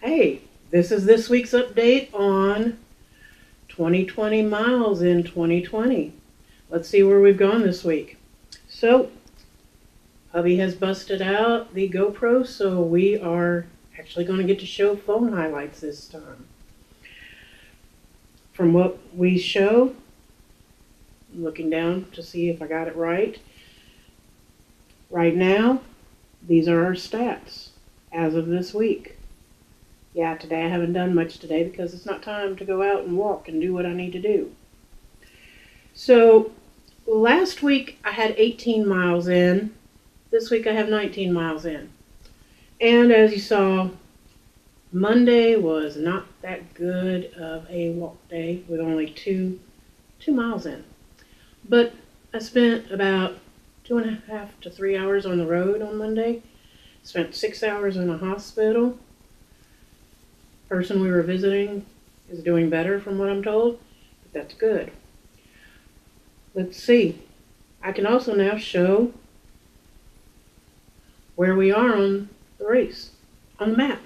Hey, this is this week's update on 2020 miles in 2020. Let's see where we've gone this week. So, hubby has busted out the GoPro, so we are actually going to get to show phone highlights this time. From what we show, looking down to see if I got it right. Right now, these are our stats as of this week. Yeah, today I haven't done much today because it's not time to go out and walk and do what I need to do. So, last week I had 18 miles in. This week I have 19 miles in. And as you saw, Monday was not that good of a walk day with only two two miles in. But I spent about two and a half to three hours on the road on Monday. Spent six hours in a hospital. Person we were visiting is doing better from what I'm told, but that's good. Let's see. I can also now show where we are on the race on the map.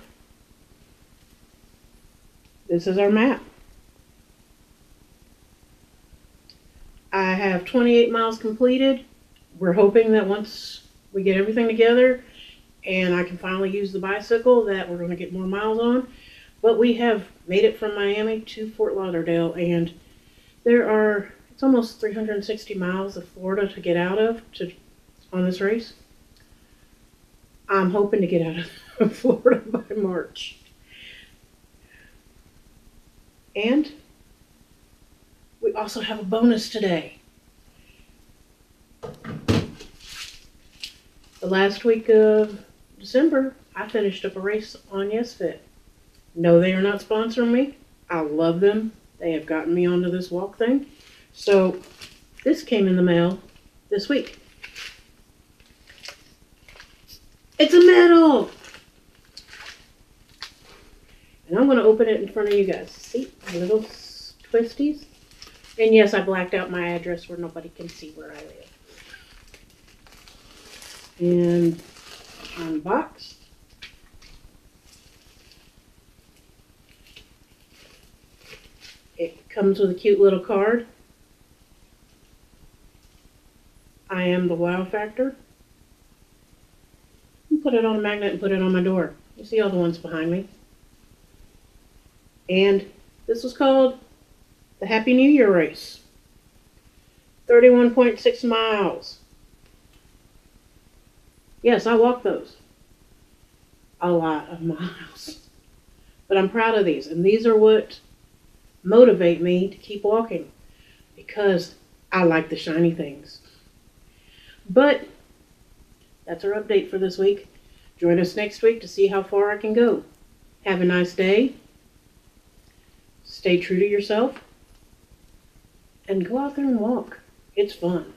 This is our map. I have 28 miles completed. We're hoping that once we get everything together and I can finally use the bicycle that we're going to get more miles on. But we have made it from Miami to Fort Lauderdale and there are it's almost 360 miles of Florida to get out of to on this race. I'm hoping to get out of Florida by March. And we also have a bonus today. The last week of December, I finished up a race on YesFit. No, they are not sponsoring me. I love them. They have gotten me onto this walk thing. So this came in the mail this week. It's a medal! And I'm going to open it in front of you guys. See, little twisties. And yes, I blacked out my address where nobody can see where I live. And unbox. It comes with a cute little card. I am the wow factor. Put it on a magnet and put it on my door. You see all the ones behind me. And this was called the Happy New Year race. 31.6 miles. Yes, I walked those. A lot of miles. But I'm proud of these. And these are what motivate me to keep walking. Because I like the shiny things. But that's our update for this week. Join us next week to see how far I can go. Have a nice day. Stay true to yourself. And go out there and walk. It's fun.